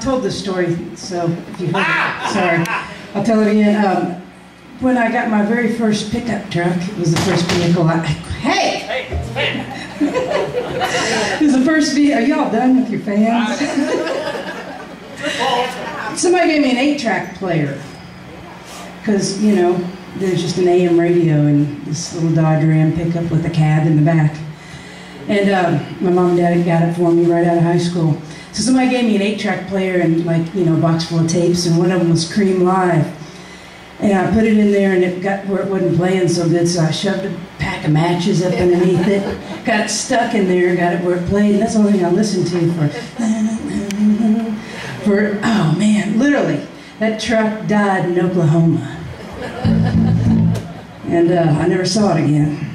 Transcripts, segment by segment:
told this story, so if you heard it, sorry, I'll tell it again. Um, when I got my very first pickup truck, it was the first vehicle I. Hey! it was the first vehicle. Are y'all done with your fans? Somebody gave me an eight-track player because you know there's just an AM radio and this little Dodge Ram pickup with a cab in the back. And uh, my mom and dad got it for me right out of high school. So somebody gave me an eight-track player and like you know a box full of tapes, and one of them was Cream Live. And I put it in there, and it got where it wasn't playing so good, so I shoved a pack of matches up underneath it, got it stuck in there, got it where it played, and that's the only thing I listened to for. For oh man, literally, that truck died in Oklahoma, and uh, I never saw it again.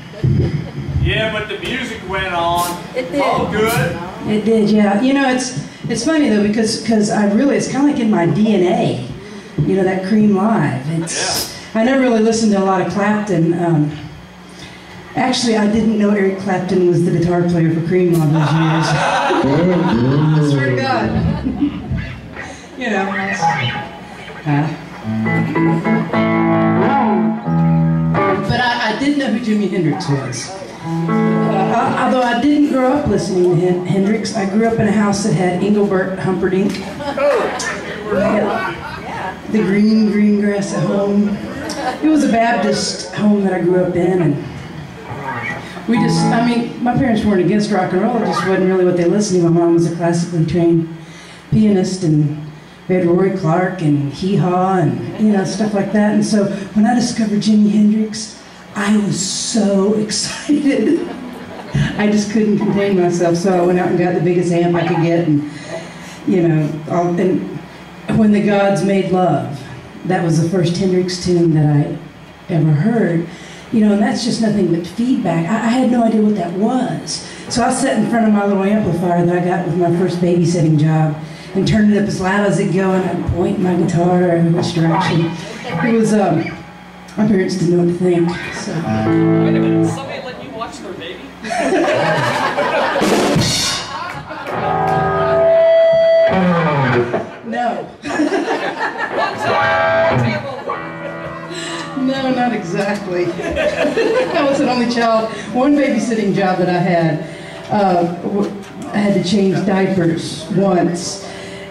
Yeah, but the music went on. It did. All good. It did, yeah. You know, it's it's funny though because because I really it's kind of like in my DNA. You know that Cream Live. It's I never really listened to a lot of Clapton. Um, actually, I didn't know Eric Clapton was the guitar player for Cream all those years. I swear to God. you know. Uh, but I, I did know who Jimi Hendrix was. Uh, although I didn't grow up listening to Hen- Hendrix, I grew up in a house that had Engelbert Humperdinck. Yeah. The green, green grass at home. It was a Baptist home that I grew up in, and we just, I mean, my parents weren't against rock and roll, it just wasn't really what they listened to. My mom was a classically trained pianist, and we had Roy Clark and Hee Haw and, you know, stuff like that. And so when I discovered Jimi Hendrix, I was so excited. I just couldn't contain myself, so I went out and got the biggest amp I could get, and you know, all, and when the gods made love, that was the first Hendrix tune that I ever heard. You know, and that's just nothing but feedback. I, I had no idea what that was, so I sat in front of my little amplifier that I got with my first babysitting job, and turned it up as loud as it go, and I'd point my guitar in which direction. It was um, my parents didn't know what to think, so. Watch their baby? No. No, not exactly. I was an only child. One babysitting job that I had, uh, w- I had to change diapers once.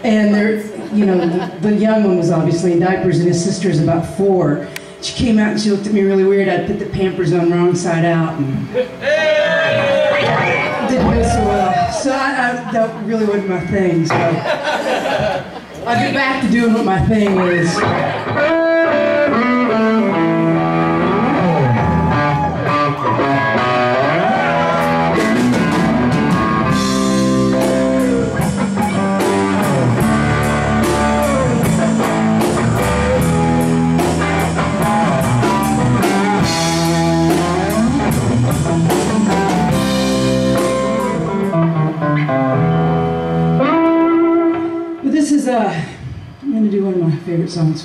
And there, you know, the, the young one was obviously in diapers, and his sister's about four. She came out and she looked at me really weird. I'd put the Pampers on wrong side out, and didn't go so well. So I, I, that really wasn't my thing. So I'll get back to doing what my thing is.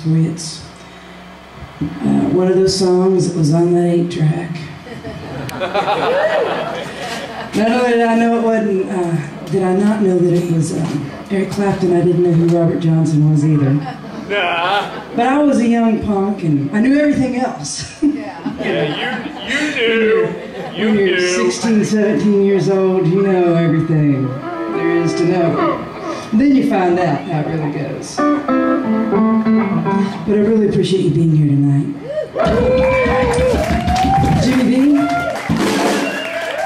Favorite songs for you. It's uh, one of those songs that was on that eight track. not only did I know it wasn't, uh, did I not know that it was um, Eric Clapton, I didn't know who Robert Johnson was either. Nah. But I was a young punk and I knew everything else. Yeah, you you knew. You when you're knew. 16, 17 years old, you know everything there is to know. Then you find out how it really goes. But I really appreciate you being here tonight. Jimmy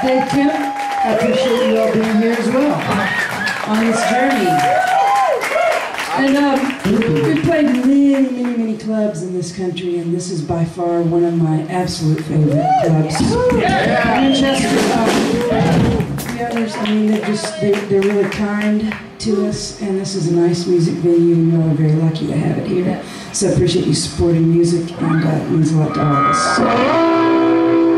Dave Kemp, I appreciate you all being here as well on this journey. And um, we've played many, many, many clubs in this country, and this is by far one of my absolute favorite clubs. Winchester, um, I mean, they're just, they're, they're really kind to us, and this is a nice music venue, and we're very lucky to have it here. So I appreciate you supporting music, and uh, it means a lot to all of us.